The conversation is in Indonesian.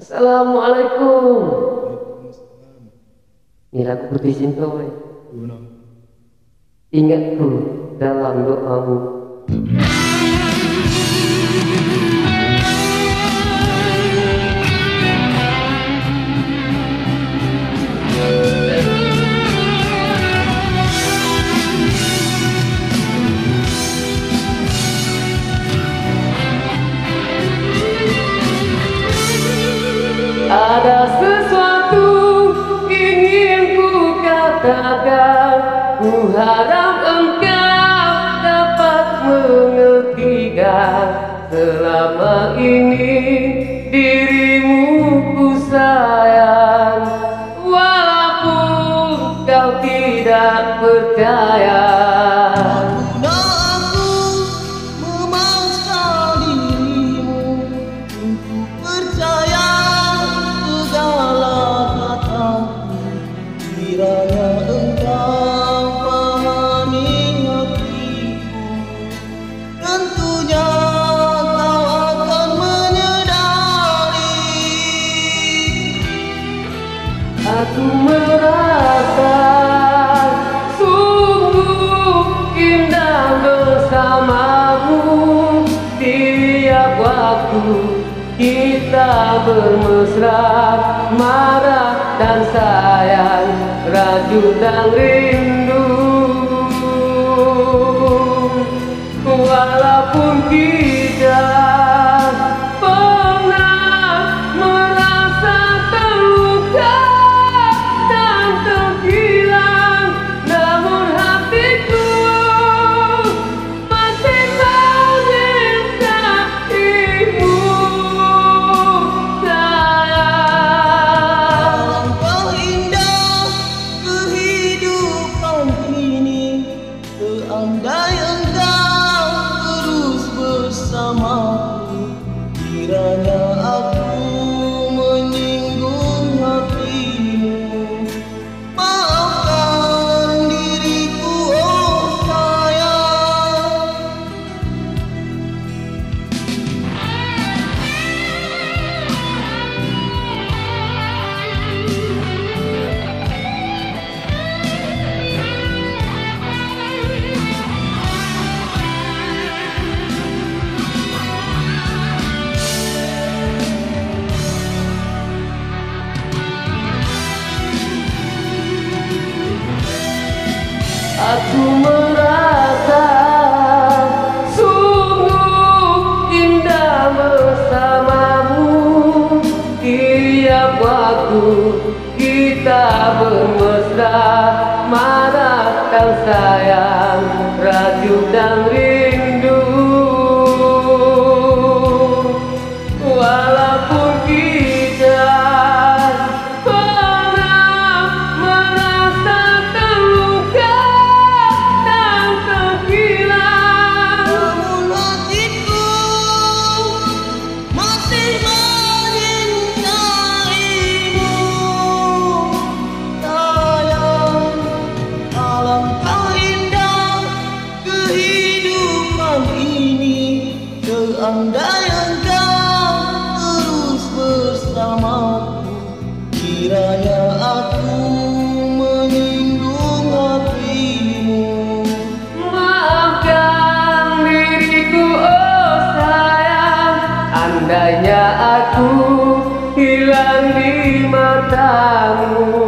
Assalamualaikum. Waalaikumsalam. Ini lagu putih cinta. Ingatku dalam doamu. Katakan Ku harap engkau dapat mengertikan Selama ini dirimu ku sayang? Walaupun kau tidak percaya bermesra Marah dan sayang, rajuk dan rindu. Walaupun kita Aku merasa sungguh indah bersamamu. Tiap waktu kita bermesra dan sayang, rajuk dan rindu Seandai engkau terus bersamaku. Kiranya aku menyinggung hatimu. Maafkan diriku oh sayang. Andainya aku hilang di matamu